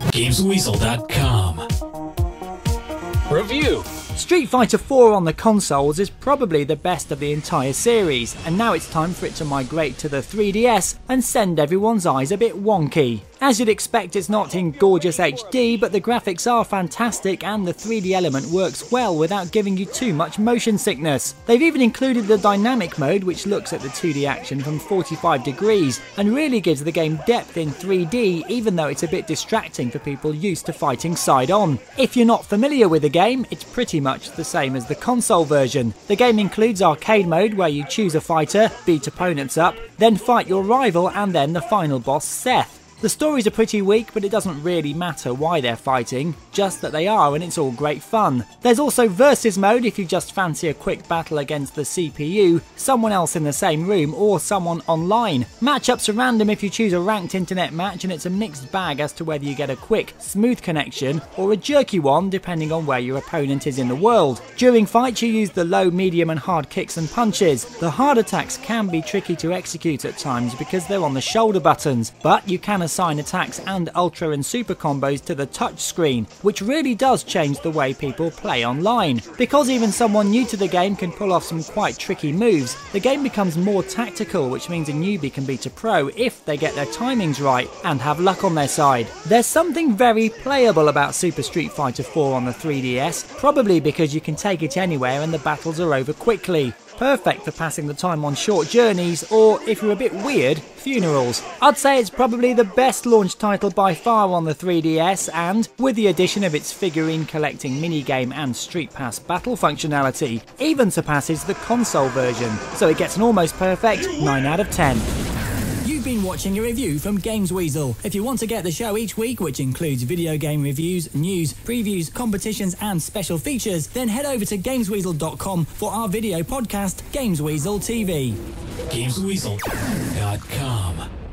GamesWeasel.com. Review Street Fighter 4 on the consoles is probably the best of the entire series, and now it's time for it to migrate to the 3DS and send everyone's eyes a bit wonky. As you'd expect, it's not in gorgeous HD, but the graphics are fantastic and the 3D element works well without giving you too much motion sickness. They've even included the dynamic mode, which looks at the 2D action from 45 degrees and really gives the game depth in 3D, even though it's a bit distracting for people used to fighting side on. If you're not familiar with the game, it's pretty much the same as the console version. The game includes arcade mode where you choose a fighter, beat opponents up, then fight your rival and then the final boss, Seth. The stories are pretty weak, but it doesn't really matter why they're fighting, just that they are and it's all great fun. There's also versus mode if you just fancy a quick battle against the CPU, someone else in the same room, or someone online. Matchups are random if you choose a ranked internet match, and it's a mixed bag as to whether you get a quick, smooth connection or a jerky one depending on where your opponent is in the world. During fights, you use the low, medium, and hard kicks and punches. The hard attacks can be tricky to execute at times because they're on the shoulder buttons, but you can assign attacks and ultra and super combos to the touch screen, which really does change the way people play online. Because even someone new to the game can pull off some quite tricky moves, the game becomes more tactical, which means a newbie can beat a pro if they get their timings right and have luck on their side. There's something very playable about Super Street Fighter 4 on the 3DS, probably because you can take it anywhere and the battles are over quickly. Perfect for passing the time on short journeys or, if you're a bit weird, funerals. I'd say it's probably the best launch title by far on the 3DS and, with the addition of its figurine collecting minigame and Street Pass battle functionality, even surpasses the console version, so it gets an almost perfect 9 out of 10. You've been watching a review from Games Weasel. If you want to get the show each week, which includes video game reviews, news, previews, competitions, and special features, then head over to GamesWeasel.com for our video podcast, Games Weasel TV. GamesWeasel.com.